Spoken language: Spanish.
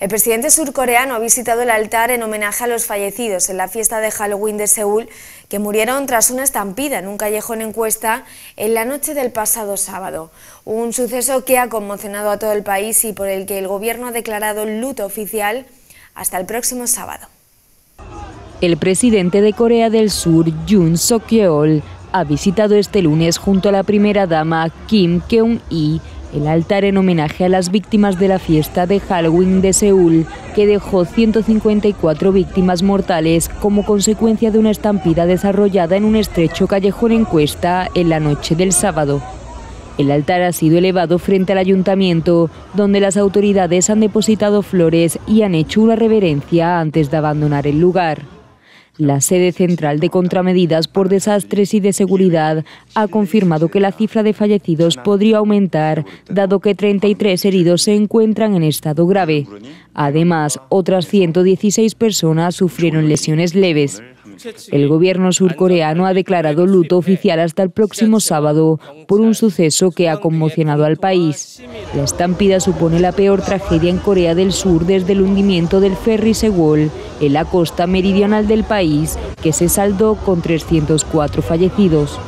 El presidente surcoreano ha visitado el altar en homenaje a los fallecidos en la fiesta de Halloween de Seúl, que murieron tras una estampida en un callejón en cuesta en la noche del pasado sábado. Un suceso que ha conmocionado a todo el país y por el que el gobierno ha declarado luto oficial hasta el próximo sábado. El presidente de Corea del Sur, Yoon Suk-yeol, ha visitado este lunes junto a la primera dama Kim Keun-hee el altar en homenaje a las víctimas de la fiesta de Halloween de Seúl, que dejó 154 víctimas mortales como consecuencia de una estampida desarrollada en un estrecho callejón en Cuesta en la noche del sábado. El altar ha sido elevado frente al ayuntamiento, donde las autoridades han depositado flores y han hecho una reverencia antes de abandonar el lugar. La sede central de contramedidas por desastres y de seguridad ha confirmado que la cifra de fallecidos podría aumentar, dado que 33 heridos se encuentran en estado grave. Además, otras 116 personas sufrieron lesiones leves. El gobierno surcoreano ha declarado luto oficial hasta el próximo sábado por un suceso que ha conmocionado al país. La estampida supone la peor tragedia en Corea del Sur desde el hundimiento del ferry Sewol en la costa meridional del país, que se saldó con 304 fallecidos.